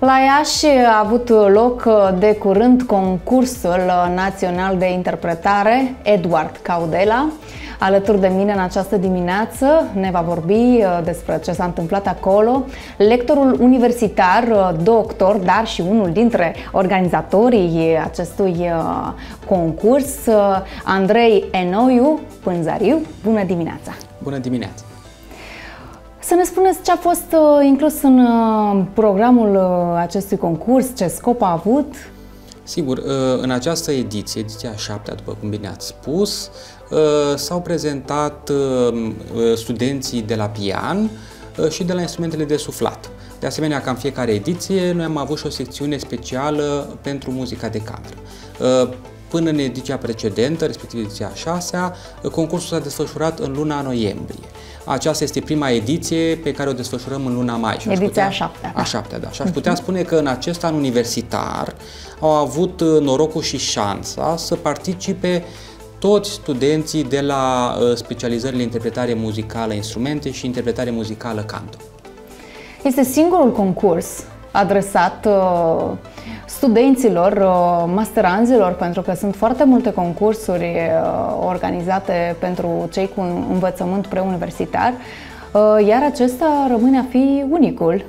La Iași a avut loc de curând concursul național de interpretare Edward Caudela. Alături de mine în această dimineață ne va vorbi uh, despre ce s-a întâmplat acolo lectorul universitar, uh, doctor, dar și unul dintre organizatorii acestui uh, concurs, Andrei Enoiu Pânzariu. Bună dimineața! Bună dimineața! Să ne spuneți ce a fost inclus în programul acestui concurs, ce scop a avut? Sigur, în această ediție, ediția 7, după cum bine ați spus, s-au prezentat studenții de la pian și de la instrumentele de suflat. De asemenea, ca în fiecare ediție, noi am avut și o secțiune specială pentru muzica de cameră. Până în ediția precedentă, respectiv ediția 6 concursul s-a desfășurat în luna noiembrie. Aceasta este prima ediție pe care o desfășurăm în luna mai. Și ediția a șaptea. A șaptea, da. Și aș putea spune că în acest an universitar au avut uh, norocul și șansa să participe toți studenții de la uh, specializările interpretare muzicală instrumente și interpretare muzicală canto. Este singurul concurs adresat uh, studenților, uh, masteranzilor, pentru că sunt foarte multe concursuri uh, organizate pentru cei cu un învățământ preuniversitar, uh, iar acesta rămâne a fi unicul.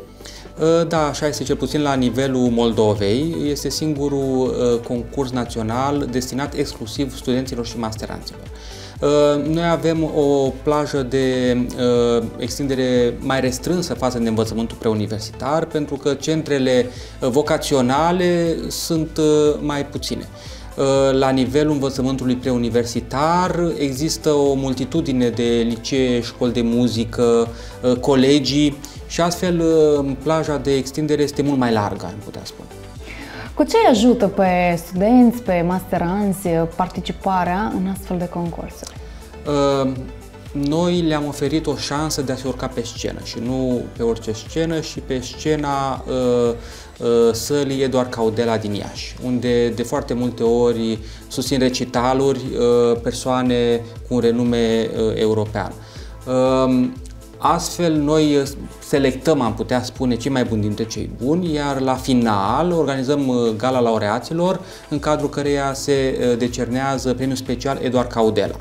Da, așa este cel puțin la nivelul Moldovei. Este singurul concurs național destinat exclusiv studenților și masteranților. Uh, noi avem o plajă de uh, extindere mai restrânsă față de învățământul preuniversitar, pentru că centrele uh, vocaționale sunt mai puține. La nivelul învățământului preuniversitar există o multitudine de licee, școli de muzică, colegii și astfel plaja de extindere este mult mai largă, am putea spune. Cu ce ajută pe studenți, pe masteranți, participarea în astfel de concursuri? Uh, noi le-am oferit o șansă de a se urca pe scenă și nu pe orice scenă și pe scena uh, uh, sălii Eduard Caudela din Iași, unde de foarte multe ori susțin recitaluri uh, persoane cu un renume uh, european. Uh, Astfel, noi uh, selectăm, am putea spune, cei mai buni dintre cei buni, iar la final organizăm uh, gala laureaților, în cadrul căreia se uh, decernează premiul special Eduard Caudela.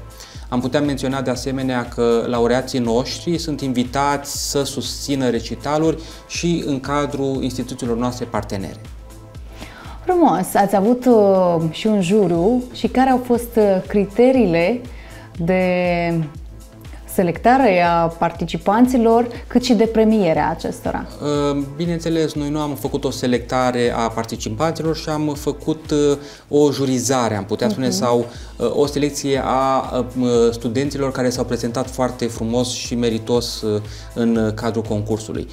Am putea menționa de asemenea că laureații noștri sunt invitați să susțină recitaluri și în cadrul instituțiilor noastre partenere. Frumos! Ați avut uh, și un juriu și care au fost criteriile de selectarea participanților, cât și de premierea acestora? Uh, bineînțeles, noi nu am făcut o selectare a participanților și am făcut uh, o jurizare, am putea spune, uh-huh. sau uh, o selecție a studenților care s-au prezentat foarte frumos și meritos în cadrul concursului.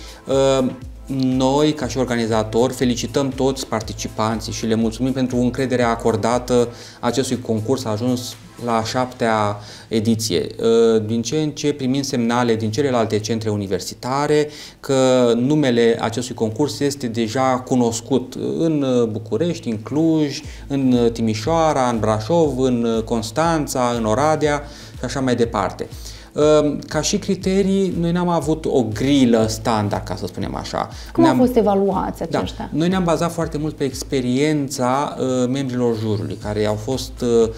Noi, ca și organizator, felicităm toți participanții și le mulțumim pentru încrederea acordată acestui concurs. A ajuns la a șaptea ediție. Ă, din ce în ce primim semnale din celelalte centre universitare că numele acestui concurs este deja cunoscut în București, în Cluj, în Timișoara, în Brașov, în Constanța, în Oradea și așa mai departe. Ehm, ca și criterii, noi n-am avut o grilă standard, ca să spunem așa. Cum ne-am... au fost evaluați da, aceștia? Da, noi ne-am bazat foarte mult pe experiența uh, membrilor jurului, care au fost, uh,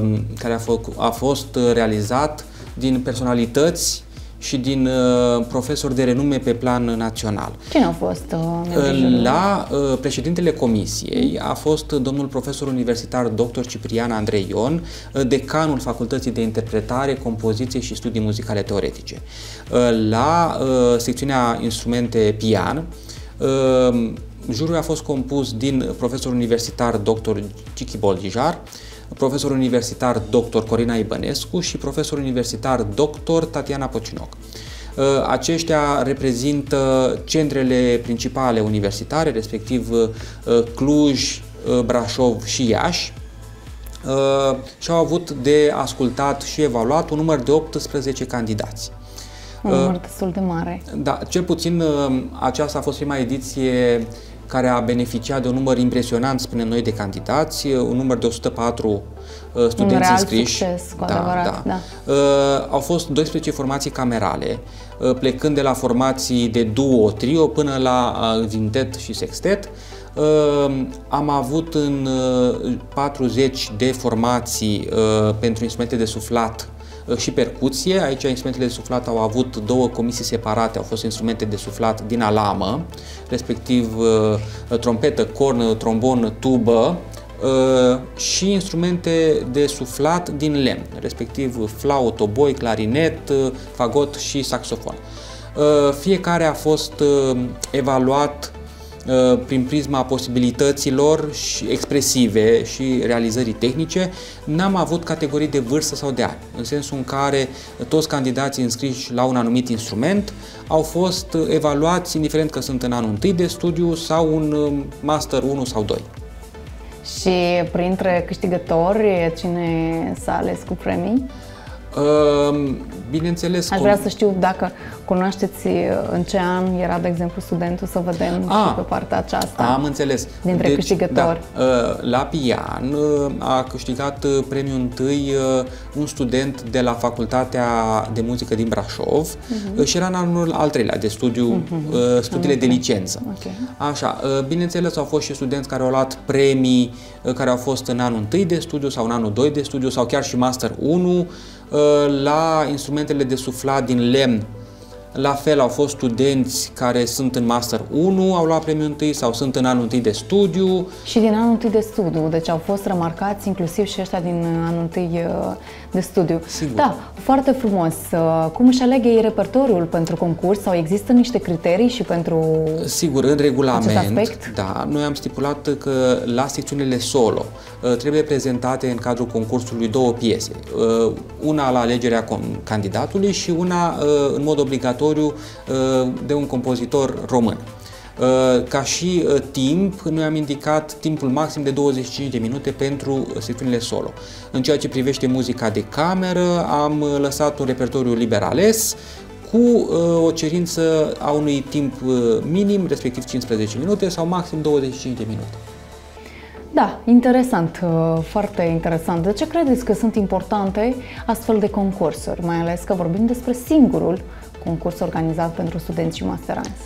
uh, care a, fă, a fost realizat din personalități și din uh, profesori de renume pe plan național. Cine au fost uh, La uh, președintele comisiei a fost domnul profesor universitar dr. Ciprian Andrei Ion, uh, decanul Facultății de Interpretare, Compoziție și Studii Muzicale Teoretice. Uh, la uh, secțiunea instrumente pian, uh, jurul a fost compus din profesor universitar dr. Cichi Boldijar, profesor universitar dr. Corina Ibănescu și profesor universitar dr. Tatiana Pocinoc. Uh, aceștia reprezintă centrele principale universitare, respectiv uh, Cluj, uh, Brașov și Iași, și au avut de ascultat și evaluat un număr de 18 candidați. Un număr destul de mare. Da, cel puțin aceasta a fost prima ediție care a beneficiat de un număr impresionant, spunem noi, de candidați, un număr de 104 studenți un real înscriși. Succes, cu da, adevărat, da. da. Uh, au fost 12 formații camerale, uh, plecând de la formații de duo, trio, până la uh, vintet și sextet. Uh, am avut în uh, 40 de formații uh, pentru instrumente de suflat Uh, și percuție. Aici instrumentele de suflat au avut două comisii separate, au fost instrumente de suflat din alamă, respectiv uh, trompetă, corn, trombon, tubă, uh, și instrumente de suflat din lemn, respectiv flaut, oboi, clarinet, fagot și saxofon. Fiecare a fost evaluat Uh, prin prisma posibilităților și expresive și realizării tehnice, n-am avut categorii de vârstă sau de ani, în sensul în care toți candidații înscriși la un anumit instrument au fost evaluați, indiferent că sunt în anul întâi de studiu sau un uh, master 1 sau 2. Și printre câștigători, cine s-a ales cu premii? Uh, bineînțeles. Aș vrea să știu dacă cunoașteți uh, în ce an era, de exemplu, studentul, să vedem a, și ah, pe partea aceasta. Am înțeles. Dintre deci, câștigători. Da, uh, la Pian uh, a câștigat premiul întâi un student de la Facultatea de Muzică din Brașov uh-huh. și era în anul al treilea de studiu, uh-huh. studiile de licență. Okay. Așa, bineînțeles, au fost și studenți care au luat premii care au fost în anul întâi de studiu sau în anul 2 de studiu sau chiar și Master 1 la instrumentele de suflat din lemn la fel au fost studenți care sunt în Master 1, au luat premiul întâi sau sunt în anul întâi de studiu. Și din anul întâi de studiu, deci au fost remarcați inclusiv și ăștia din anul întâi uh, de studiu. Sigur. Da, foarte frumos. Uh, cum își alege ei repertoriul pentru concurs sau există niște criterii și pentru Sigur, în regulament, da, noi am stipulat că la secțiunile solo uh, trebuie prezentate în cadrul concursului două piese. Una la alegerea candidatului și una în mod obligatoriu obligatoriu uh, de un compozitor român. Uh, ca și uh, timp, noi am indicat timpul maxim de 25 de minute pentru secțiunile solo. În ceea ce privește muzica de cameră, am lăsat un repertoriu liber ales cu o cerință a unui timp minim, respectiv 15 minute sau maxim 25 de minute. Da, interesant, foarte interesant. De ce credeți că sunt importante astfel de concursuri, mai ales că vorbim despre singurul concurs organizat pentru studenți și masteranți.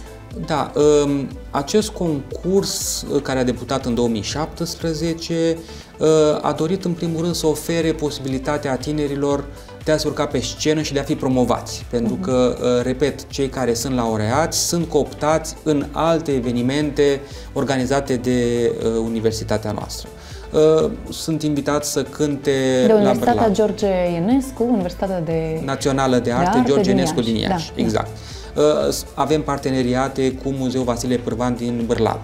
Da, um, acest concurs uh, care a debutat în 2017 uh, a dorit în primul rând să ofere posibilitatea tinerilor de a se urca pe scenă și de a fi promovați. Pentru că, uh, repet, cei care sunt laureați sunt cooptați în alte evenimente organizate de universitatea noastră. Uh, sunt invitați să cânte de Universitatea la George Ienescu, Universitatea de Națională de Arte, de Arte George Ienescu din Iași. Da, exact. Da. Avem parteneriate cu Muzeul Vasile Pârvan din Bârlad,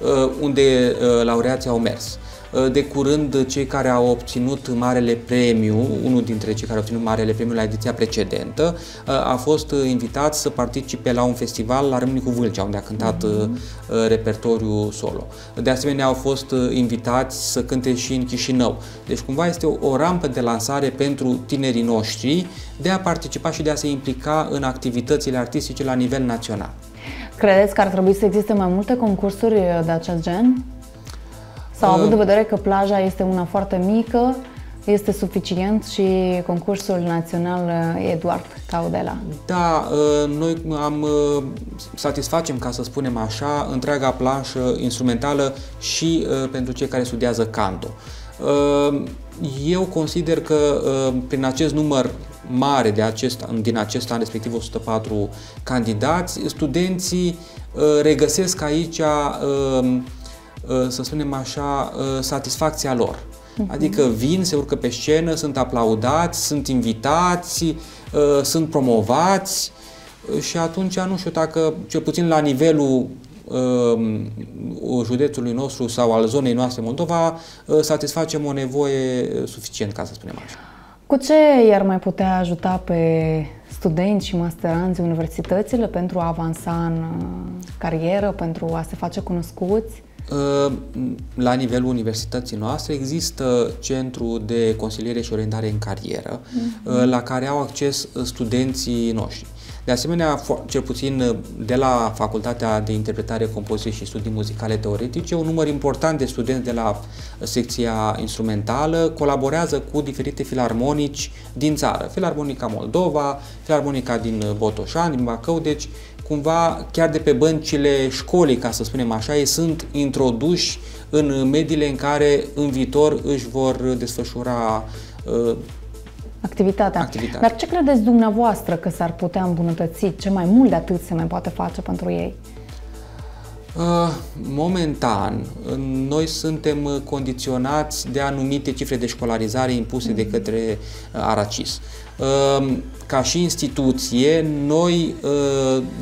uh, unde laureații au mers. Uh, de curând, cei care au obținut Marele Premiu, unul dintre cei care au obținut Marele Premiu la ediția precedentă, uh, a fost uh, invitat să participe la un festival la Râmnicu Vâlcea, unde a cântat mm-hmm. repertoriu solo. De asemenea, au fost invitați să cânte și în Chișinău. Deci, cumva, este o, o rampă de lansare pentru tinerii noștri de a participa și de a se implica în activitățile artistice la nivel național. Credeți că ar trebui să existe mai multe concursuri de acest gen? Sau având în vedere că plaja este una foarte mică, este suficient și concursul național uh, Eduard Caudela. Da, uh, noi am uh, satisfacem, ca să spunem așa, întreaga planșă instrumentală și pentru cei care studiază canto. Eu consider că prin acest număr mare de acest, din acest an, respectiv 104 candidați, studenții regăsesc aici Uh, să spunem așa, uh, satisfacția lor. Uh-huh. Adică vin, se urcă pe scenă, sunt aplaudați, sunt invitați, uh, sunt promovați și atunci nu știu dacă, cel puțin la nivelul județului nostru sau al zonei noastre Moldova, satisfacem o nevoie suficient, ca să spunem așa. Cu ce i-ar mai putea ajuta pe studenți și masteranți universitățile pentru a avansa în carieră, pentru a se face cunoscuți? Ă, la nivelul universității noastre există centru de consiliere și orientare în carieră, mm-hmm. la care au acces studenții noștri. De asemenea, cel puțin de la Facultatea de Interpretare, Compoziție și Studii Muzicale Teoretice, un număr important de studenți de la secția instrumentală colaborează cu diferite filarmonici din țară. Filarmonica Moldova, Filarmonica din Botoșani, din Bacău, deci cumva chiar de pe băncile școlii, ca să spunem așa, ei sunt introduși în mediile în care în viitor își vor desfășura uh, activitatea. activitatea. Dar ce credeți dumneavoastră că s-ar putea îmbunătăți? Ce mai mult de atât se mai poate face pentru ei? Uh, momentan, noi suntem condiționați de anumite cifre de școlarizare impuse de către uh, Aracis. Uh, ca și instituție, noi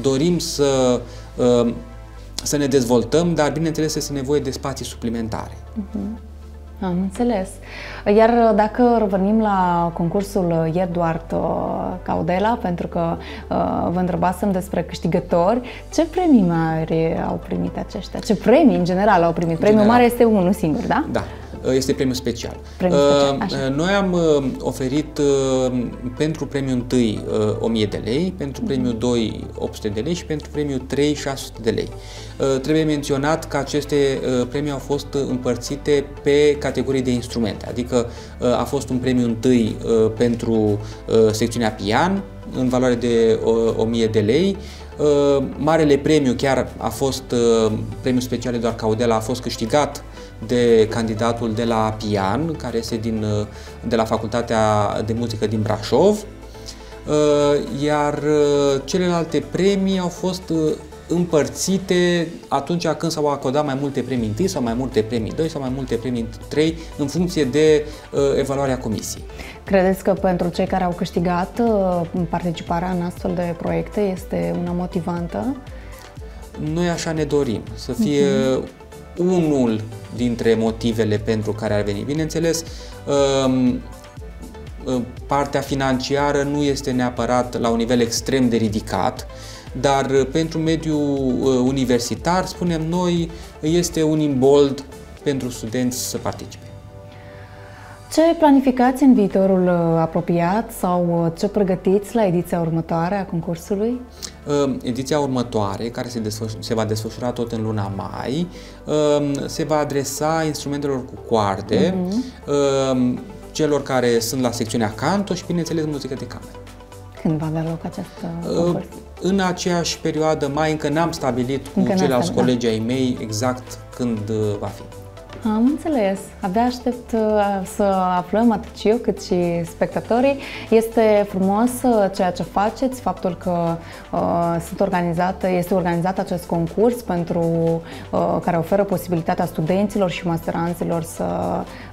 dorim să, să ne dezvoltăm, dar bineînțeles este nevoie de spații suplimentare. Uh-huh. Am înțeles. Iar dacă revenim la concursul Eduard uh, Caudela, pentru că uh, vă întrebasem despre câștigători, ce premii mari au primit aceștia? Ce premii în general au primit? Premiul general. mare este unul singur, da? Da. Uh, este premiul special. Premiul special uh, așa. Noi am uh, oferit pentru premiul 1 1000 de lei, pentru premiul 2 800 de lei și pentru premiul 3 600 de lei. Trebuie menționat că aceste premii au fost împărțite pe categorii de instrumente, adică a fost un premiu 1 pentru secțiunea pian, în valoare de 1000 de lei, Marele premiu chiar a fost premiul special Eduard Caudela, a fost câștigat de candidatul de la Pian, care este din, de la Facultatea de Muzică din Brașov, uh, iar uh, celelalte premii au fost uh, împărțite atunci când s-au acordat mai multe premii 1 sau mai multe premii 2 sau mai multe premii 3 în funcție de uh, evaluarea comisiei. Credeți că pentru cei care au câștigat uh, participarea în astfel de proiecte este una motivantă? Noi așa ne dorim, să fie uh-huh unul dintre motivele pentru care ar veni. Bineînțeles, um, uh, partea financiară nu este neapărat la un nivel extrem de ridicat, dar uh, pentru mediul uh, universitar, spunem noi, este un imbold pentru studenți să participe. Ce planificați în viitorul uh, apropiat sau uh, ce pregătiți la ediția următoare a concursului? Uh, ediția următoare, care se, se va desfășura tot în luna mai, um, se va adresa instrumentelor cu coarde, uh-huh. celor care sunt la secțiunea canto și, bineînțeles, muzică de cameră. Când va avea loc acest concurs? În aceeași perioadă mai încă n-am stabilit cu încă ceilalți da. colegi ai mei exact când va fi. Am înțeles. Abia aștept uh, să aflăm atât și eu cât și spectatorii. Este frumos uh, ceea ce faceți, faptul că uh, sunt organizată, este organizat acest concurs pentru uh, care oferă posibilitatea studenților și masteranților să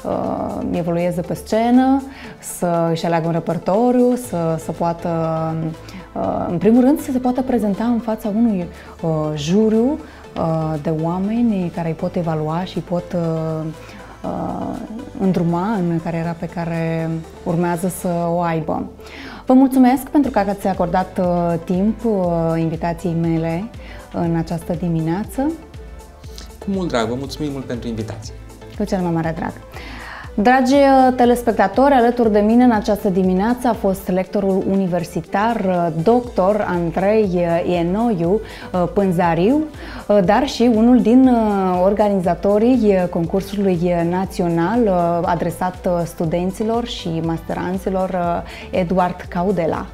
uh, evolueze pe scenă, să își aleagă un repertoriu, să, să poată uh, în primul rând să se poată prezenta în fața unui uh, juriu Uh, de oameni care îi pot evalua și pot uh, uh, îndruma în cariera pe care urmează să o aibă. Vă mulțumesc pentru că ați acordat timp invitației mele în această dimineață. Cu mult drag, vă mulțumim mult pentru invitație. Cu cel mai mare drag. Dragi uh, telespectatori, alături de mine în această dimineață a fost lectorul universitar uh, dr. Andrei uh, Ienoiu Pânzariu, dar și unul din organizatorii concursului național adresat studenților și masteranților Eduard Caudela.